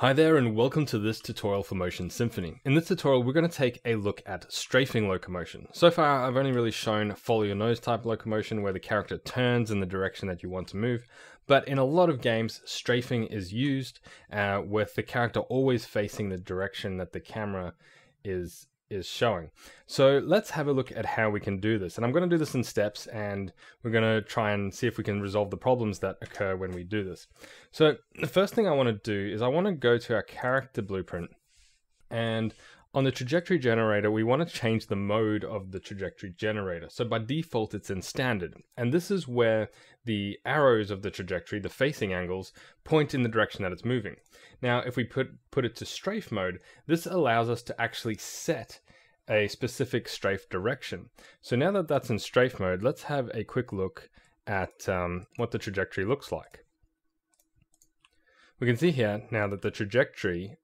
Hi there and welcome to this tutorial for Motion Symphony. In this tutorial we're going to take a look at strafing locomotion. So far I've only really shown follow your nose type locomotion where the character turns in the direction that you want to move, but in a lot of games strafing is used uh, with the character always facing the direction that the camera is is showing. So let's have a look at how we can do this. And I'm going to do this in steps and we're going to try and see if we can resolve the problems that occur when we do this. So the first thing I want to do is I want to go to our character blueprint and on the trajectory generator, we want to change the mode of the trajectory generator. So by default, it's in standard. And this is where the arrows of the trajectory, the facing angles, point in the direction that it's moving. Now, if we put, put it to strafe mode, this allows us to actually set a specific strafe direction. So now that that's in strafe mode, let's have a quick look at um, what the trajectory looks like. We can see here now that the trajectory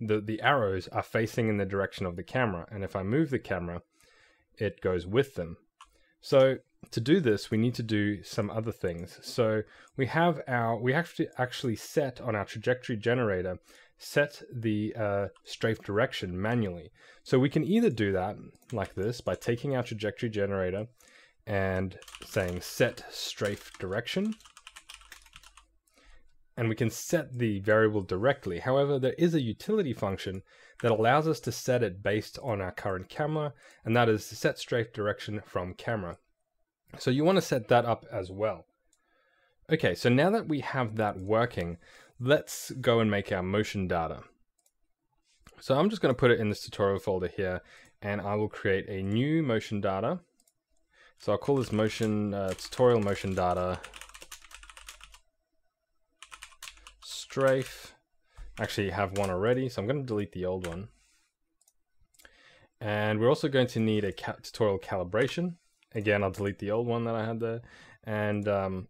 the, the arrows are facing in the direction of the camera. And if I move the camera, it goes with them. So to do this, we need to do some other things. So we have our, we have to actually set on our trajectory generator, set the uh, strafe direction manually. So we can either do that like this by taking our trajectory generator and saying set strafe direction and we can set the variable directly. However, there is a utility function that allows us to set it based on our current camera, and that is set strafe direction from camera. So you want to set that up as well. Okay, so now that we have that working, let's go and make our motion data. So I'm just going to put it in this tutorial folder here, and I will create a new motion data. So I'll call this motion uh, tutorial motion data strafe. Actually have one already, so I'm going to delete the old one. And we're also going to need a ca tutorial calibration. Again, I'll delete the old one that I had there. And um,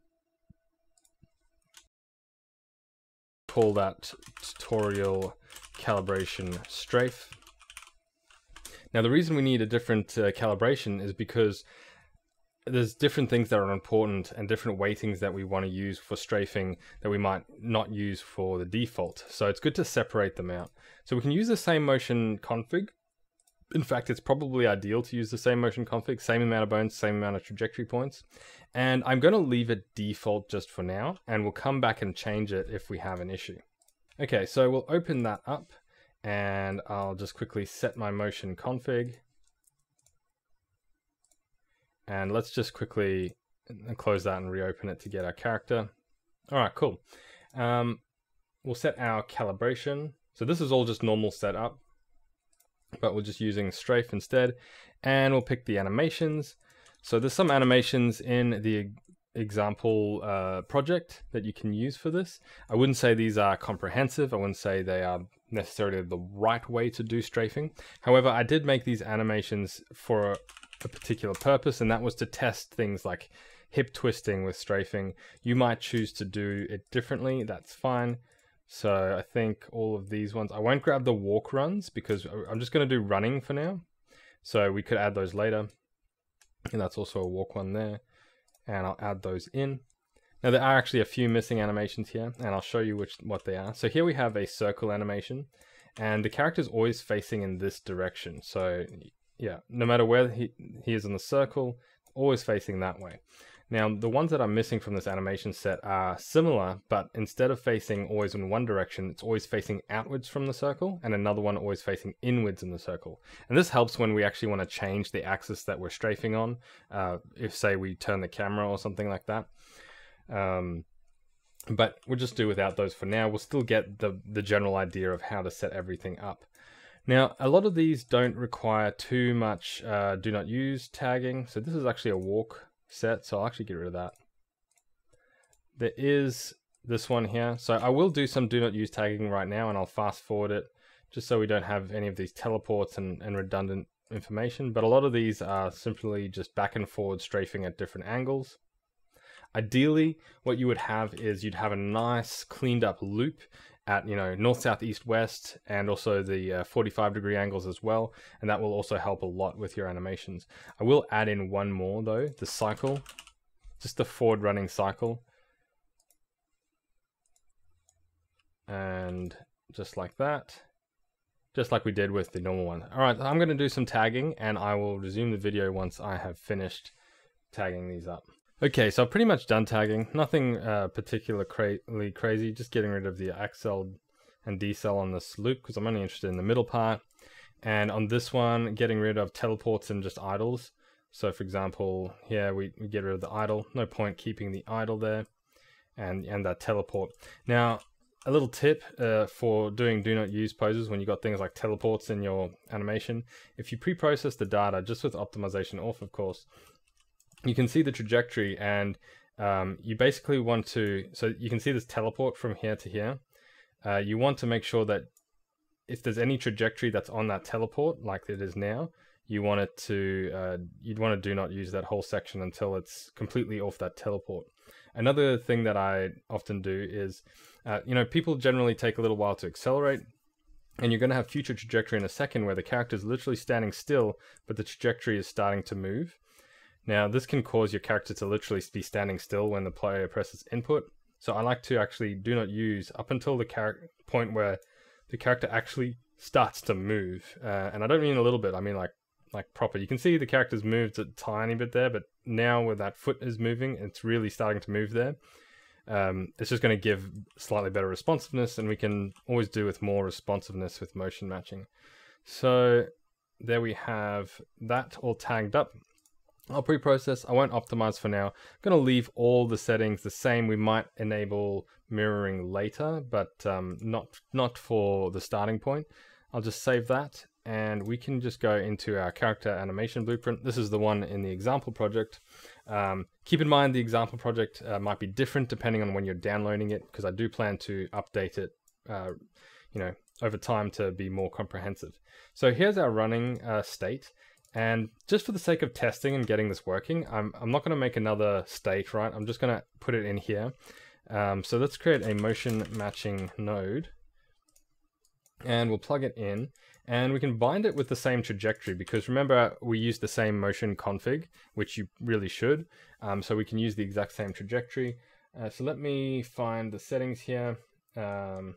call that tutorial calibration strafe. Now the reason we need a different uh, calibration is because there's different things that are important and different weightings that we want to use for strafing that we might not use for the default. So it's good to separate them out. So we can use the same motion config. In fact, it's probably ideal to use the same motion config, same amount of bones, same amount of trajectory points. And I'm going to leave it default just for now, and we'll come back and change it if we have an issue. Okay, so we'll open that up, and I'll just quickly set my motion config. And let's just quickly close that and reopen it to get our character. All right, cool. Um, we'll set our calibration. So this is all just normal setup, but we're just using strafe instead. And we'll pick the animations. So there's some animations in the example uh, project that you can use for this. I wouldn't say these are comprehensive. I wouldn't say they are necessarily the right way to do strafing. However, I did make these animations for a particular purpose, and that was to test things like hip twisting with strafing. You might choose to do it differently, that's fine. So I think all of these ones, I won't grab the walk runs because I'm just going to do running for now. So we could add those later. And that's also a walk one there. And I'll add those in. Now there are actually a few missing animations here, and I'll show you which what they are. So here we have a circle animation, and the character is always facing in this direction. So yeah, no matter where he, he is in the circle, always facing that way. Now, the ones that I'm missing from this animation set are similar, but instead of facing always in one direction, it's always facing outwards from the circle, and another one always facing inwards in the circle. And this helps when we actually want to change the axis that we're strafing on, uh, if, say, we turn the camera or something like that. Um, but we'll just do without those for now. We'll still get the, the general idea of how to set everything up. Now, a lot of these don't require too much uh, do not use tagging. So this is actually a walk set, so I'll actually get rid of that. There is this one here. So I will do some do not use tagging right now and I'll fast forward it just so we don't have any of these teleports and, and redundant information. But a lot of these are simply just back and forward strafing at different angles. Ideally, what you would have is you'd have a nice cleaned up loop at you know north south east west and also the uh, 45 degree angles as well and that will also help a lot with your animations i will add in one more though the cycle just the forward running cycle and just like that. Just like we did with the normal one. All right, I'm going to do some tagging and I will resume the video once I have finished tagging these up. Okay, so I've pretty much done tagging. Nothing uh, particularly crazy, just getting rid of the accel and decel on this loop because I'm only interested in the middle part. And on this one, getting rid of teleports and just idles. So for example, here we, we get rid of the idle. No point keeping the idle there and, and that teleport. Now, a little tip uh, for doing do not use poses when you've got things like teleports in your animation. If you pre-process the data, just with optimization off, of course, you can see the trajectory and um, you basically want to, so you can see this teleport from here to here. Uh, you want to make sure that if there's any trajectory that's on that teleport, like it is now, you want it to, uh, you'd want to do not use that whole section until it's completely off that teleport. Another thing that I often do is, uh, you know, people generally take a little while to accelerate, and you're going to have future trajectory in a second where the character is literally standing still, but the trajectory is starting to move. Now, this can cause your character to literally be standing still when the player presses input. So I like to actually do not use up until the point where the character actually starts to move. Uh, and I don't mean a little bit, I mean like like proper. You can see the character's moved a tiny bit there, but now where that foot is moving, it's really starting to move there. Um, it's just going to give slightly better responsiveness, and we can always do with more responsiveness with motion matching. So there we have that all tagged up. I'll pre-process, I won't optimize for now. I'm going to leave all the settings the same. We might enable mirroring later, but um, not, not for the starting point. I'll just save that and we can just go into our character animation blueprint. This is the one in the example project. Um, keep in mind the example project uh, might be different depending on when you're downloading it because I do plan to update it uh, you know, over time to be more comprehensive. So here's our running uh, state. And just for the sake of testing and getting this working, I'm, I'm not going to make another state, right? I'm just going to put it in here. Um, so let's create a motion matching node. And we'll plug it in. And we can bind it with the same trajectory because remember we use the same motion config which you really should. Um, so we can use the exact same trajectory. Uh, so let me find the settings here. Um,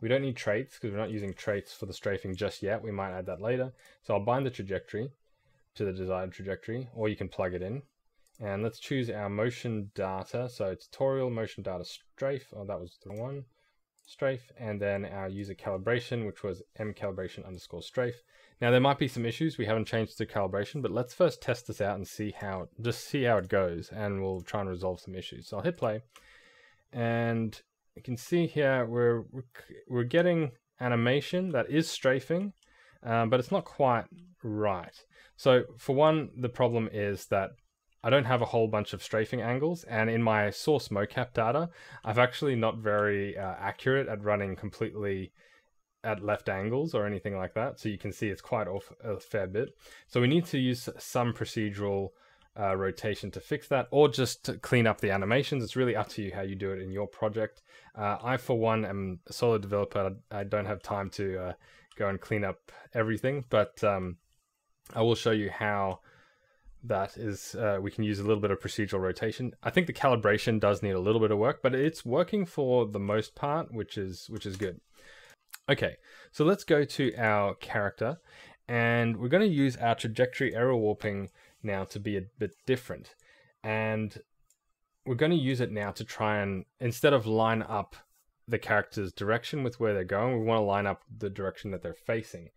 we don't need traits because we're not using traits for the strafing just yet. We might add that later. So I'll bind the trajectory to the desired trajectory or you can plug it in. And let's choose our motion data. So tutorial motion data strafe. Oh that was the one. Strafe, and then our user calibration, which was mcalibration underscore strafe. Now there might be some issues. We haven't changed the calibration, but let's first test this out and see how, just see how it goes, and we'll try and resolve some issues. So I'll hit play, and you can see here we're we're getting animation that is strafing, um, but it's not quite right. So for one, the problem is that I don't have a whole bunch of strafing angles, and in my source mocap data, I've actually not very uh, accurate at running completely at left angles or anything like that. So you can see it's quite off a fair bit. So we need to use some procedural uh, rotation to fix that, or just clean up the animations. It's really up to you how you do it in your project. Uh, I, for one, am a solo developer. I don't have time to uh, go and clean up everything, but um, I will show you how that is uh, we can use a little bit of procedural rotation. I think the calibration does need a little bit of work, but it's working for the most part, which is which is good. Okay, so let's go to our character, and we're going to use our trajectory error warping now to be a bit different, and we're going to use it now to try and instead of line up the character's direction with where they're going, we want to line up the direction that they're facing.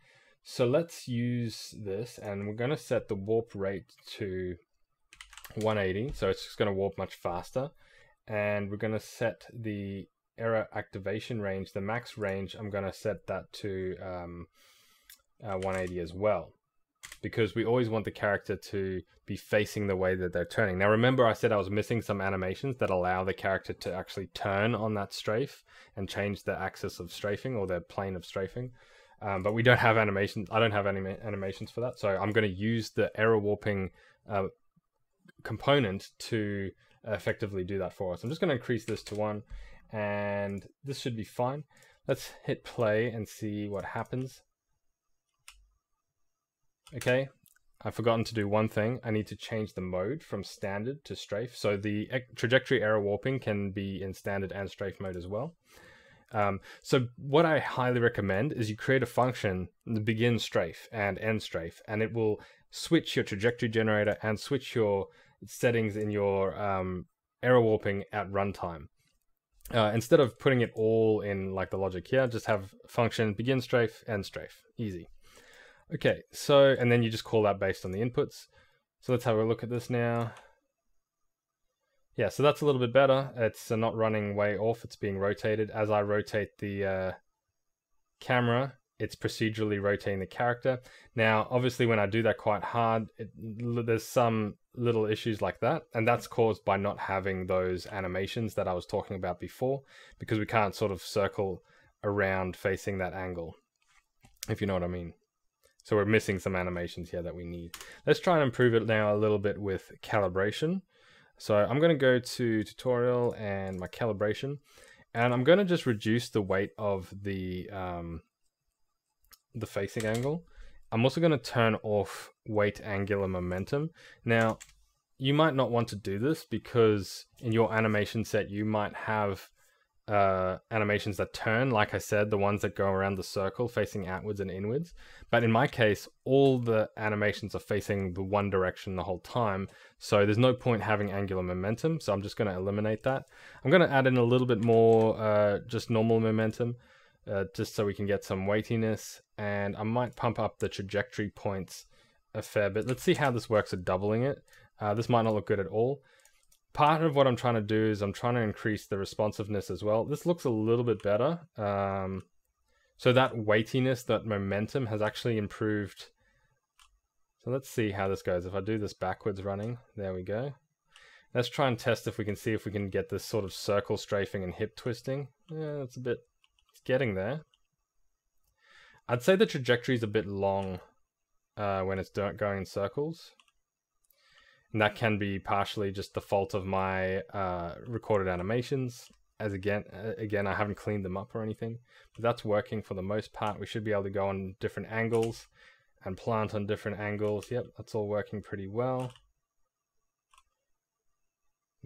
So let's use this and we're going to set the warp rate to 180. So it's just going to warp much faster. And we're going to set the error activation range, the max range, I'm going to set that to um, uh, 180 as well. Because we always want the character to be facing the way that they're turning. Now remember I said I was missing some animations that allow the character to actually turn on that strafe and change the axis of strafing or the plane of strafing. Um, but we don't have animations. I don't have any animations for that. So I'm going to use the error warping uh, component to effectively do that for us. I'm just going to increase this to one and this should be fine. Let's hit play and see what happens. Okay, I've forgotten to do one thing. I need to change the mode from standard to strafe. So the trajectory error warping can be in standard and strafe mode as well. Um, so what I highly recommend is you create a function, begin strafe and end strafe, and it will switch your trajectory generator and switch your settings in your um, error warping at runtime. Uh, instead of putting it all in like the logic here, just have function begin strafe, end strafe. Easy. Okay, so, and then you just call that based on the inputs. So let's have a look at this now. Yeah, so that's a little bit better. It's uh, not running way off, it's being rotated. As I rotate the uh, camera, it's procedurally rotating the character. Now, obviously, when I do that quite hard, it, there's some little issues like that, and that's caused by not having those animations that I was talking about before, because we can't sort of circle around facing that angle, if you know what I mean. So we're missing some animations here that we need. Let's try and improve it now a little bit with calibration. So I'm going to go to tutorial and my calibration, and I'm going to just reduce the weight of the um, the facing angle. I'm also going to turn off weight angular momentum. Now, you might not want to do this because in your animation set, you might have uh, animations that turn, like I said, the ones that go around the circle facing outwards and inwards. But in my case, all the animations are facing the one direction the whole time. So there's no point having angular momentum. So I'm just going to eliminate that. I'm going to add in a little bit more uh, just normal momentum uh, just so we can get some weightiness. And I might pump up the trajectory points a fair bit. Let's see how this works at doubling it. Uh, this might not look good at all. Part of what I'm trying to do is I'm trying to increase the responsiveness as well. This looks a little bit better. Um, so that weightiness, that momentum has actually improved. So let's see how this goes. If I do this backwards running, there we go. Let's try and test if we can see if we can get this sort of circle strafing and hip twisting. Yeah, it's a bit it's getting there. I'd say the trajectory is a bit long uh, when it's going in circles. And that can be partially just the fault of my uh, recorded animations. As again, uh, again, I haven't cleaned them up or anything, but that's working for the most part. We should be able to go on different angles and plant on different angles. Yep, that's all working pretty well.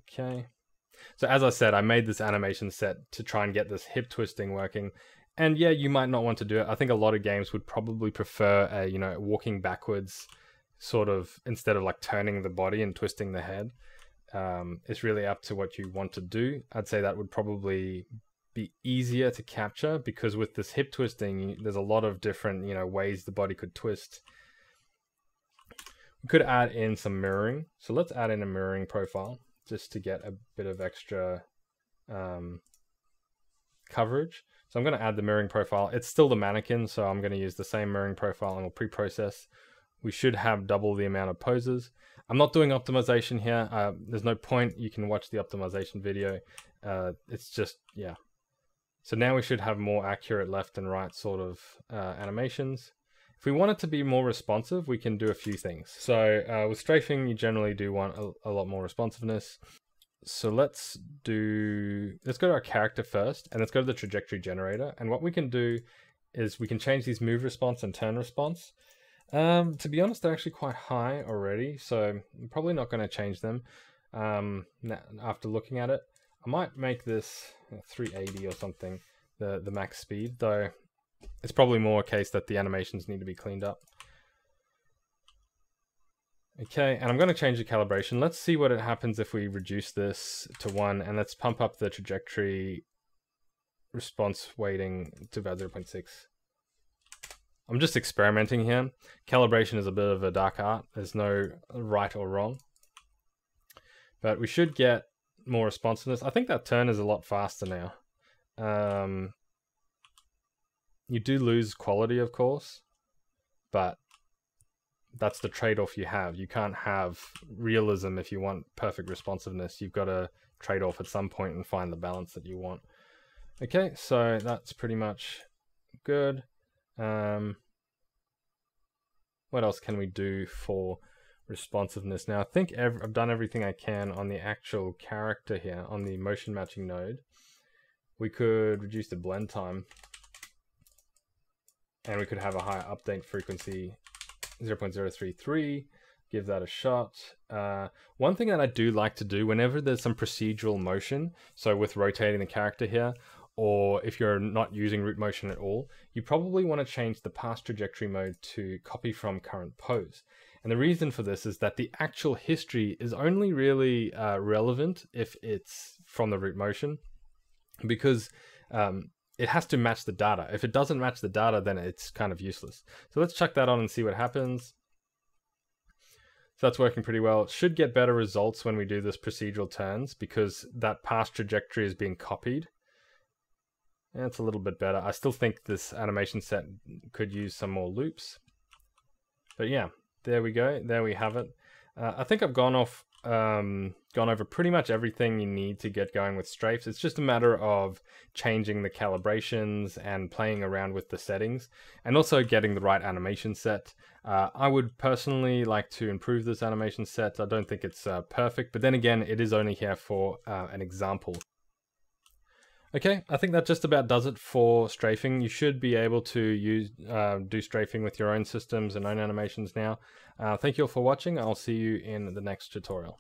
Okay. So as I said, I made this animation set to try and get this hip twisting working. And yeah, you might not want to do it. I think a lot of games would probably prefer a, you know, walking backwards sort of instead of like turning the body and twisting the head. Um, it's really up to what you want to do. I'd say that would probably be easier to capture because with this hip twisting, there's a lot of different, you know, ways the body could twist. We could add in some mirroring. So let's add in a mirroring profile just to get a bit of extra um, coverage. So I'm going to add the mirroring profile. It's still the mannequin, so I'm going to use the same mirroring profile and we'll pre-process. We should have double the amount of poses. I'm not doing optimization here. Uh, there's no point. You can watch the optimization video. Uh, it's just, yeah. So now we should have more accurate left and right sort of uh, animations. If we want it to be more responsive, we can do a few things. So uh, with strafing, you generally do want a, a lot more responsiveness. So let's do, let's go to our character first and let's go to the trajectory generator. And what we can do is we can change these move response and turn response. Um, to be honest, they're actually quite high already, so I'm probably not going to change them um, after looking at it. I might make this 380 or something, the, the max speed, though it's probably more a case that the animations need to be cleaned up. Okay, and I'm going to change the calibration. Let's see what it happens if we reduce this to 1, and let's pump up the trajectory response weighting to about 0.6. I'm just experimenting here. Calibration is a bit of a dark art. There's no right or wrong. But we should get more responsiveness. I think that turn is a lot faster now. Um, you do lose quality, of course, but that's the trade-off you have. You can't have realism if you want perfect responsiveness. You've got to trade off at some point and find the balance that you want. Okay, so that's pretty much good. Um, what else can we do for responsiveness? Now, I think I've done everything I can on the actual character here, on the motion matching node. We could reduce the blend time and we could have a higher update frequency 0.033 give that a shot uh, one thing that I do like to do whenever there's some procedural motion so with rotating the character here or if you're not using root motion at all, you probably want to change the past trajectory mode to copy from current pose. And the reason for this is that the actual history is only really uh, relevant if it's from the root motion because um, it has to match the data. If it doesn't match the data, then it's kind of useless. So let's chuck that on and see what happens. So that's working pretty well. It should get better results when we do this procedural turns because that past trajectory is being copied. It's a little bit better. I still think this animation set could use some more loops. But yeah, there we go. There we have it. Uh, I think I've gone off um, gone over pretty much everything you need to get going with strafes. It's just a matter of changing the calibrations and playing around with the settings and also getting the right animation set. Uh, I would personally like to improve this animation set. I don't think it's uh, perfect, but then again, it is only here for uh, an example. Okay, I think that just about does it for strafing. You should be able to use uh, do strafing with your own systems and own animations now. Uh, thank you all for watching. I'll see you in the next tutorial.